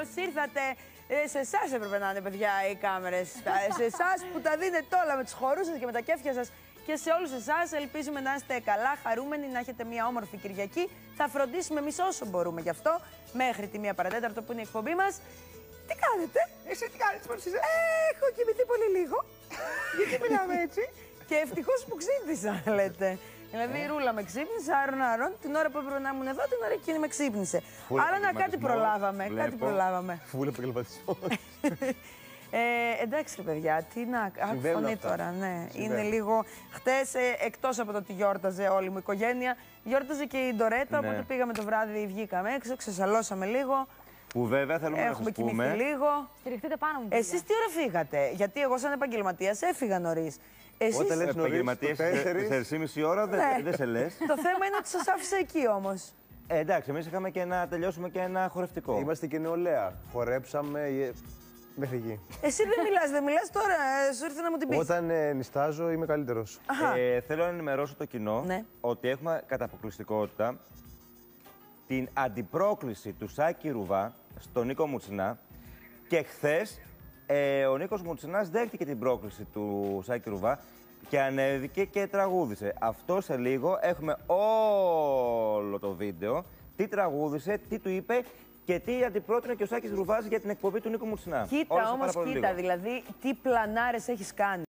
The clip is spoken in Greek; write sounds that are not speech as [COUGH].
Καλώ ήρθατε. Ε, σε εσάς έπρεπε να είναι, παιδιά, οι κάμερες. σε εσάς που τα δίνετε όλα με τους χορούς σας και με τα κέφια σας. Και σε όλους εσάς, ελπίζουμε να είστε καλά, χαρούμενοι, να έχετε μια όμορφη Κυριακή. Θα φροντίσουμε εμείς όσο μπορούμε γι' αυτό, μέχρι τη μία παρατέταρτο που είναι η εκπομπή μας. Τι κάνετε, Εσύ τι κάνεις, πώς είσαι; Έχω κοιμηθεί πολύ λίγο. Γιατί μιλάμε έτσι. Και ευτυχώς που ξύπνησα, λέτε. Δηλαδή η ρούλα με ξύπνησε, άρον άρον, την ώρα που έπρεπε να ήμουν εδώ, την ώρα εκείνη με ξύπνησε. Φουλ Άρα να κάτι επαγγελματισμός, προλάβαμε, κάτι βλέπω. προλάβαμε. Φούλε επαγγελματισμό. [LAUGHS] Ε, εντάξει, ρε παιδιά, τι να. Άκου Συμβαίνουν φωνή αυτά. τώρα, ναι. Συμβαίνουν. Είναι λίγο. Χτες, ε, εκτός από το ότι γιόρταζε όλη μου η οικογένεια, γιόρταζε και η Ντορέτα. Ναι. Οπότε πήγαμε το βράδυ, βγήκαμε έξω, ξεσαλώσαμε λίγο. Που βέβαια θέλουμε να Έχουμε σας κοιμηθεί πούμε. λίγο. Στηριχτείτε πάνω μου. Εσείς τι ώρα φύγατε, Γιατί εγώ, σαν επαγγελματίας, έφυγα νωρίς. Εσείς... Όταν λες νωρίς, Επαγγελματίες, το τέσσερις. 4,5 ώρα δεν Ναι. δεν σε λες. Το θέμα είναι ότι σας άφησα εκεί όμως. Ε, εντάξει, εμείς είχαμε και να τελειώσουμε και ένα χορευτικό. Είμαστε και νεολαία. Χορέψαμε ε, μέχρι εκεί. Εσύ δεν μιλάς, δεν μιλάς τώρα. ε, σου ήρθε να μου την πεις. Όταν ε, νιστάζω είμαι καλύτερος. Αχα. Ε, θέλω να ενημερώσω το κοινό Ναι. ότι έχουμε κατά αποκλειστικότητα την αντιπρόκληση του Σάκη Ρουβά στον Νίκο Μουτσινά και χθες ε, ο Νίκος Μουτσινάς δέχτηκε την πρόκληση του Σάκη Ρουβά και ανέβηκε και τραγούδισε. Αυτό σε λίγο έχουμε όλο το βίντεο, τι τραγούδισε, τι του είπε και τι αντιπρότεινε και ο Σάκης Ρουβάς για την εκπομπή του Νίκο Μουτσινά. Όλα Κοίτα αυτά όμω, πάρα πολύ κοίτα, λίγο. δηλαδή τι πλανάρες έχεις κάνει.